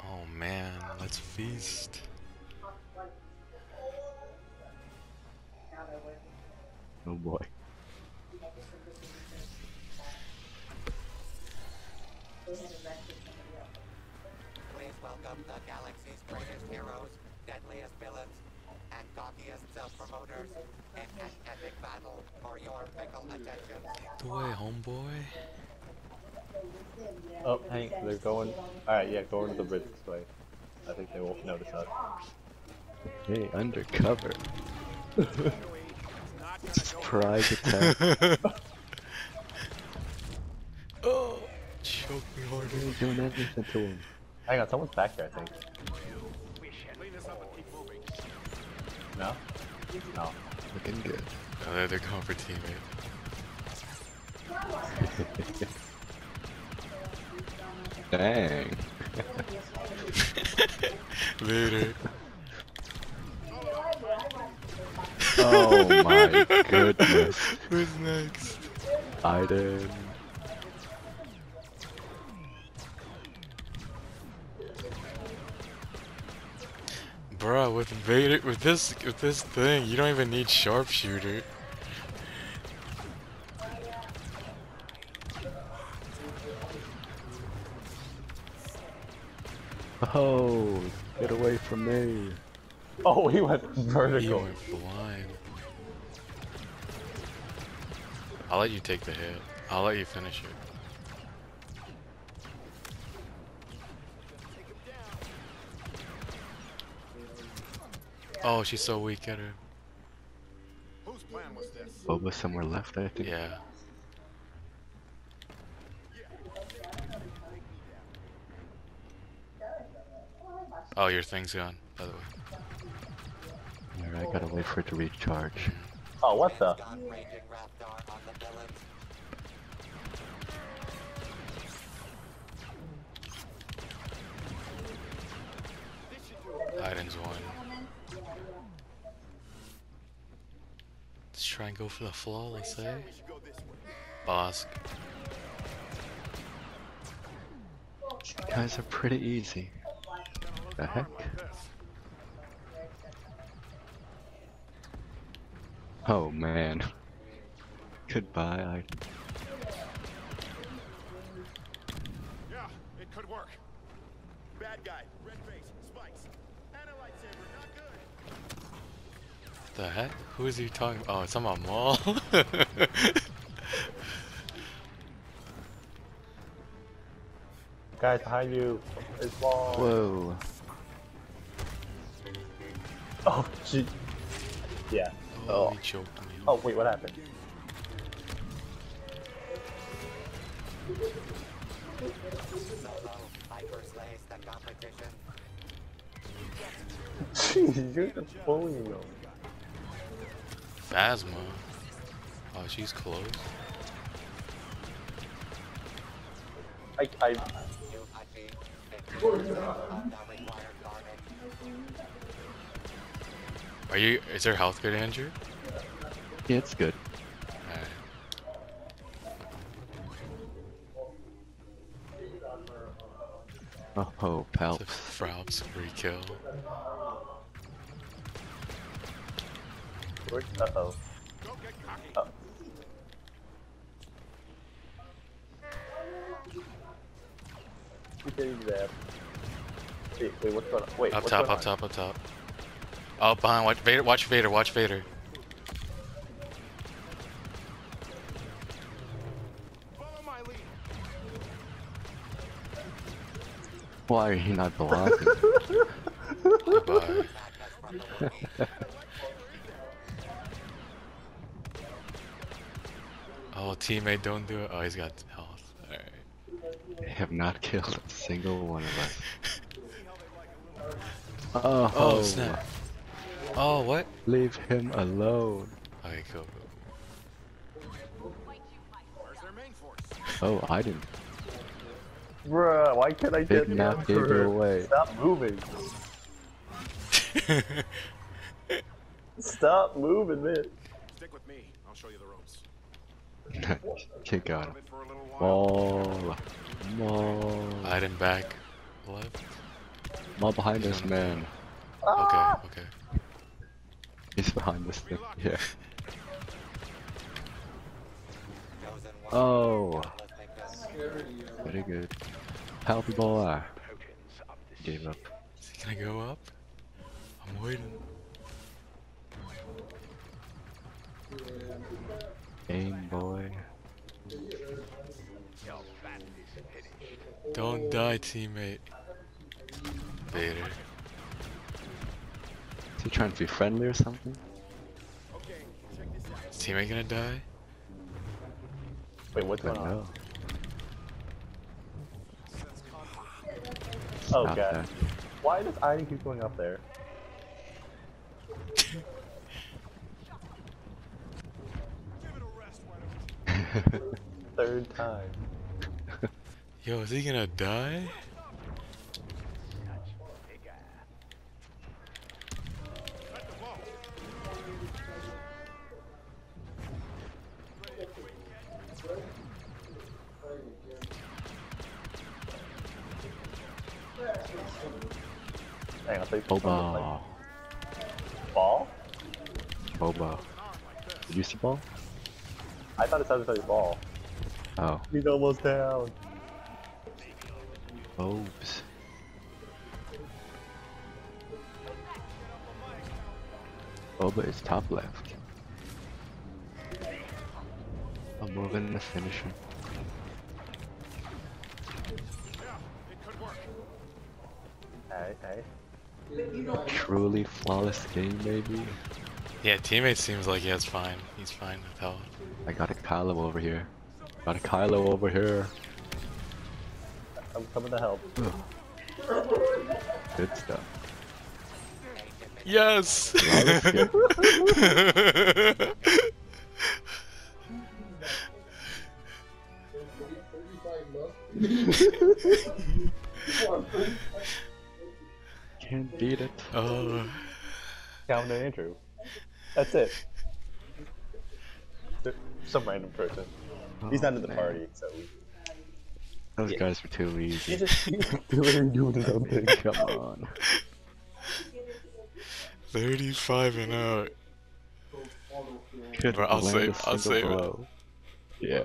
Oh man, let's feast. Oh boy. Please welcome the galaxy's greatest heroes, deadliest villains, and cockiest self-promoters in an epic battle for your fickle attention. The way, homeboy. Oh, Hank, they're going. Alright, yeah, going to the bridge this way. I think they won't notice us. Hey, undercover. Surprise attack. oh, choke me harder. You're doing everything to him. Hang on, someone's back there, I think. No? No. Looking good. Oh, they're, they're going for teammate. Dang. Later. Oh my goodness. Who's next? Iden. Bruh, with Vader, with this, with this thing, you don't even need sharpshooter. Oh, get away from me. Oh, he went You vertical. went blind. I'll let you take the hit. I'll let you finish it. Oh, she's so weak at her. Whose plan was this? Boba somewhere left, I think. Yeah. Oh, your thing's gone, by the way. Alright, I gotta wait for it to recharge. Oh, what the? God raging Raptor on the villains. Iden's one. Let's try and go for the flawless, eh? Bossk. These guys are pretty easy. The heck? Oh man. Goodbye, I Yeah, it could work. Bad guy, red face, spikes, and a lightsaber, not good. The heck? Who is he talking? Oh, it's about Maul. Guys behind you. It's long. Whoa. Oh, gee. Yeah. oh, Oh. he choked me. Oh, wait, what happened? Solo hyper slays the competition. Jeez, you're just bullying them. Phasma. Oh, she's close. I, I, Are you? Is her health good, Andrew? Yeah, it's good. Alright. Oh, pal. It's a Palps. Fralps free kill. uh oh. Don't get cocky. Oh. Who's getting that? Wait, wait, what's going on? Wait, Up top, going up top, up top. Oh, behind. Watch Vader. Watch Vader. Watch Vader. Follow my lead. Why are you not blocking? Goodbye. Madness from the wiki. Oh, teammate, don't do it. Oh, he's got health. Alright. They have not killed a single one of us. Oh, Oh, snap. Oh. Oh, what? Leave him alone. Okay, cool. cool. Where's their main force? Oh, I didn't. Bruh, why can't I get Big map gave over? you away. Stop moving. Stop moving, man. Stick with me. I'll show you the ropes. Kick out Out of him. it for a little while. Ball. Come on. Sliding back. Left. Not behind us, man. Okay, okay. He's behind this Thing. Yeah. Chosen one. Oh, Let's make this. very good. Healthy boy. Gave up. Is he gonna go up? I'm waiting. Aim boy. Don't die, teammate. Vader. Is he trying to be friendly or something? Is teammate gonna die? Wait, what's But going on? no. Oh Stop god. that. Why does Iden keep going up there? Third time. Yo, is he gonna die? Hang on, please. Boba. Ball? Boba. Did you see ball? I thought it sounded like ball. Oh. He's almost down. Oops. Boba is top left. I'm moving the finisher. It could work. Hey, hey. Truly flawless game, maybe. Yeah, teammate seems like he has fine. He's fine with health. I got a Kylo over here. Got a Kylo over here. I'm coming to help. Good stuff. Yes! Flawless game. Can't beat it. oh, Calvin and Andrew. That's it. Some random person. He's not in the Oh, man. party, so. We... Those guys were too easy. He's just literally doing something. Come on. 35 and out. Couldn't Bro, I'll save- a I'll single save it. Yeah.